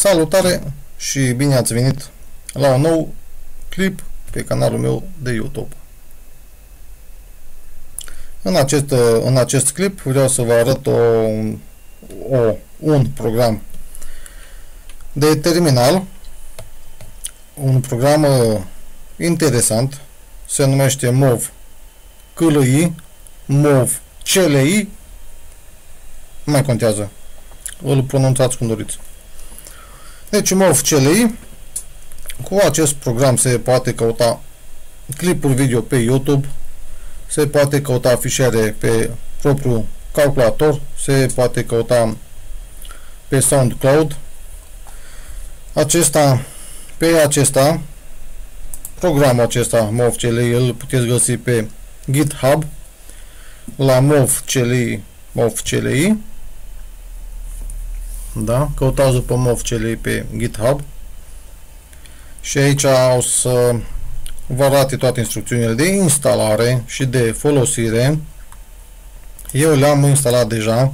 Salutare și bine ați venit la un nou clip pe canalul meu de YouTube. În acest, în acest clip vreau să vă arăt o, o, un program de terminal, un program uh, interesant, se numește MOV CLI, MOV CLI, mai contează, îl pronunțați cum doriți. Deci MOV CLI, cu acest program se poate căuta clipuri video pe YouTube, se poate căuta fișiere pe propriul calculator, se poate căuta pe SoundCloud. Acesta, pe acesta, programul acesta MOV CLI îl puteți găsi pe GitHub la MOV CLI, MOV CLI. Da? Căutați după MOV CLI pe GitHub. Și aici o să vă arate toate instrucțiunile de instalare și de folosire. Eu le-am instalat deja,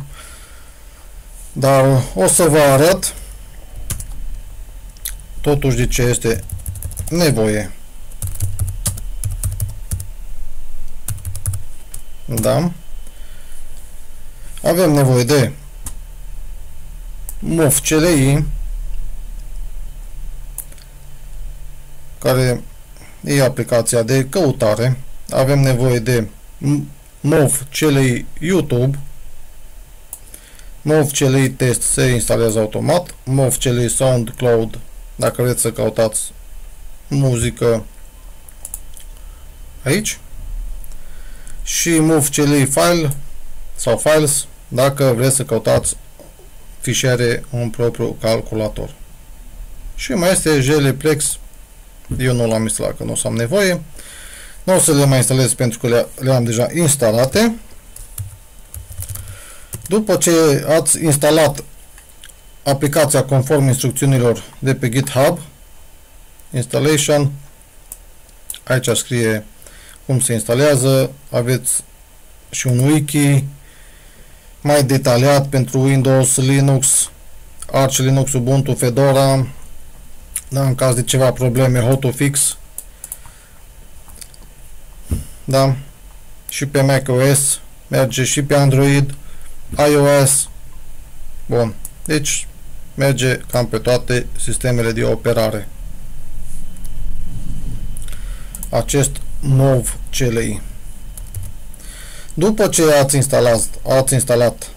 dar o să vă arăt totuși de ce este nevoie. Da? Avem nevoie de MOV CLI care e aplicația de căutare. Avem nevoie de MOV CLI YouTube. MOV CLI Test se instalează automat. MOV CLI SoundCloud dacă vreți să căutați muzică aici. Și MOV CLI File sau Files dacă vreți să căutați fișiere în propriul calculator. Și mai este Geliplex eu nu l-am instalat, că nu o să am nevoie. Nu o să le mai instalez pentru că le, le am deja instalate. După ce ați instalat aplicația conform instrucțiunilor de pe GitHub, installation, aici scrie cum se instalează, aveți și un wiki mai detaliat pentru Windows, Linux, Arch Linux, Ubuntu, Fedora, da, în caz de ceva probleme, HOTOFIX, da, și pe macOS, merge și pe Android, iOS, bun, deci merge cam pe toate sistemele de operare. Acest MOV CLI. După ce ați instalat, ați instalat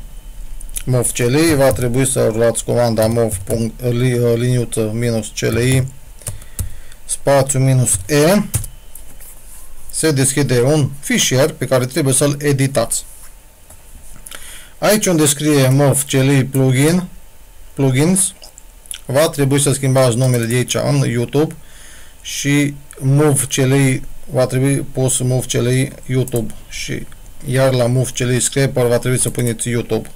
MOV CLI, va trebui să luați comanda MOV liniuță minus CLI spațiu minus E se deschide un fișier pe care trebuie să-l editați. Aici unde scrie MOV CLI plugin plugins va trebui să schimbați numele de aici în YouTube și MOV CLI va trebui pus MOV CLI YouTube și iar la MOV CLI Scraper va trebui să puneți YouTube.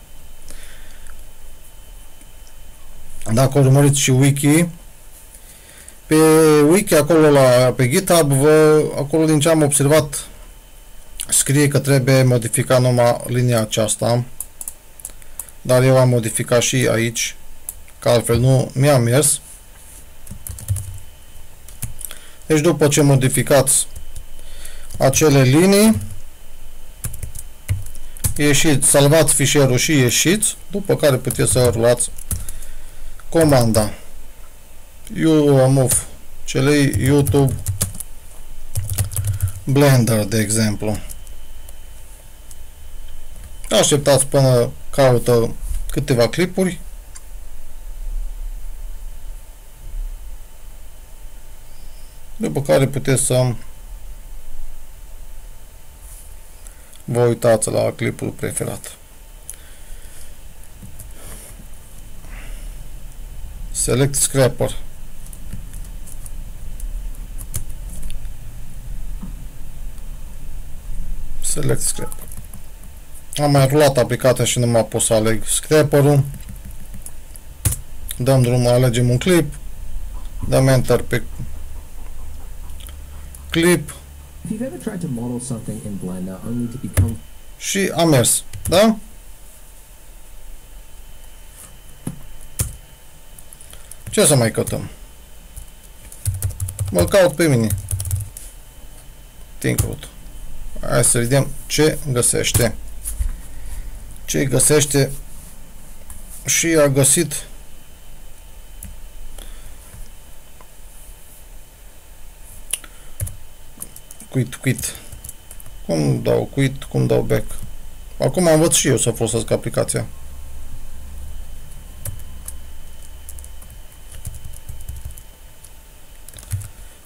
Dacă urmăriți și wiki, pe wiki acolo la, pe GitHub, vă, acolo din ce am observat, scrie că trebuie modificat numai linia aceasta, dar eu am modificat și aici, că altfel nu mi-a mers. Deci după ce modificați acele linii, ieșiți, salvați fișierul și ieșiți, după care puteți să rulați comanda move celei YouTube Blender, de exemplu. Așteptați până caută câteva clipuri. După care puteți să vă uitați la clipul preferat. Select Scraper. Select Scraper. Am mai rulat aplicația și nu m-a pus să aleg scraper-ul. Dăm drumul, alegem un clip. Dăm Enter pe clip. Și am mers. Da? Ce să mai cătăm? Mă caut pe mine. Tinkrut. Hai să vedem ce găsește. Ce găsește și a găsit quit, quit. Cum dau quit, cum dau back. Acum am văzut și eu să folosesc aplicația.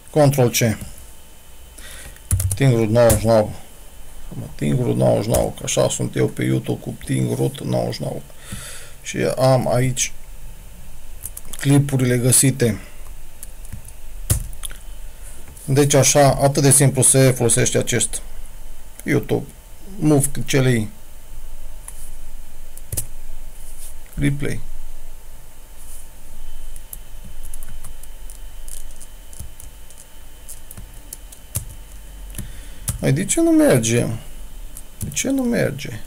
Control C. Tingrut 99. Tingrut 99, că așa sunt eu pe YouTube cu Tingrut 99. Și am aici clipurile găsite. Deci așa, atât de simplu se folosește acest YouTube. Move CLI. Replay. Mai de ce nu merge? De ce nu merge?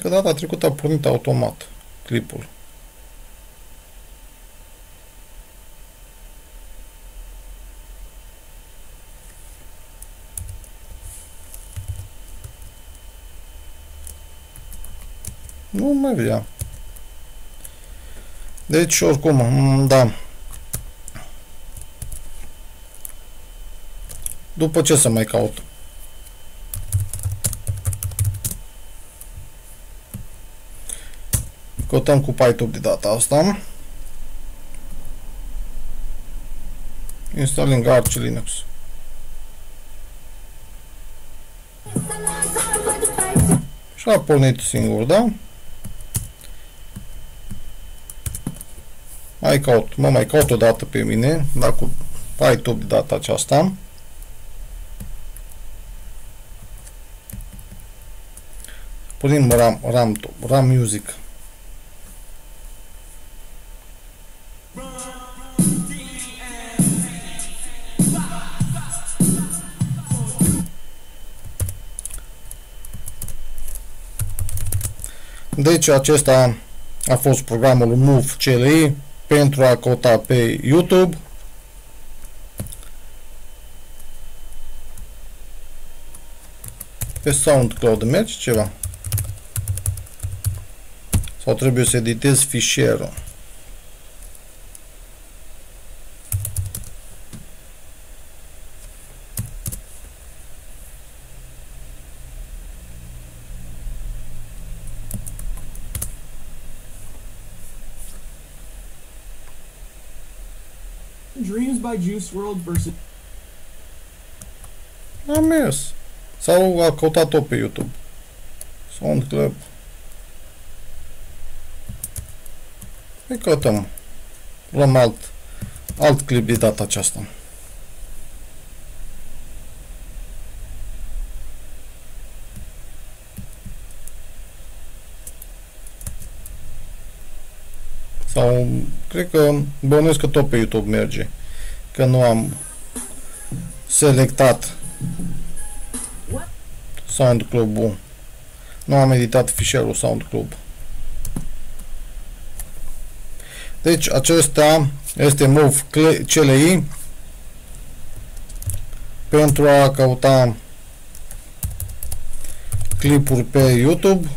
Că data trecută a pornit automat clipul. Nu mai vrea. Deci, oricum, da. După ce să mai caut? Căutăm cu PyTube de data asta. Installing Arch Linux. Și a pornit singur, da? Mai caut, mă mai caut o dată pe mine, dar cu PyTube de data aceasta. Punem RAM, RAM, RAM Music. Deci acesta a fost programul Move CLI pentru a căuta pe YouTube. Pe SoundCloud merge ceva? Sau trebuie să editez fișierul? By Juice WRLD versus... Am mers. Sau a căutat-o pe YouTube. Sound Club. Păi căutăm. Luăm alt, alt clip de data aceasta. Sau, cred că bănuiesc că tot pe YouTube merge că nu am selectat SoundClub-ul. Nu am editat fișierul SoundClub. Deci acesta este Move CLI pentru a căuta clipuri pe YouTube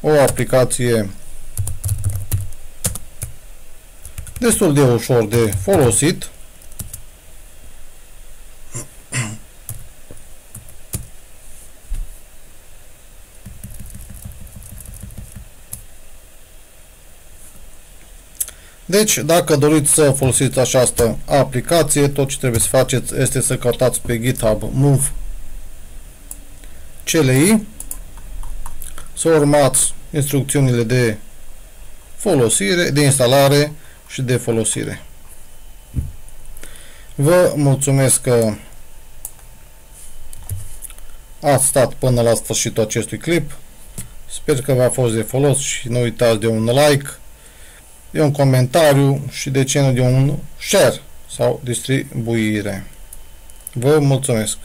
o aplicație destul de ușor de folosit. Deci, dacă doriți să folosiți această aplicație, tot ce trebuie să faceți este să căutați pe GitHub Move CLI, să urmați instrucțiunile de folosire, de instalare și de folosire. Vă mulțumesc că ați stat până la sfârșitul acestui clip. Sper că v-a fost de folos și nu uitați de un like, de un comentariu și de ce nu de un share sau distribuire. Vă mulțumesc!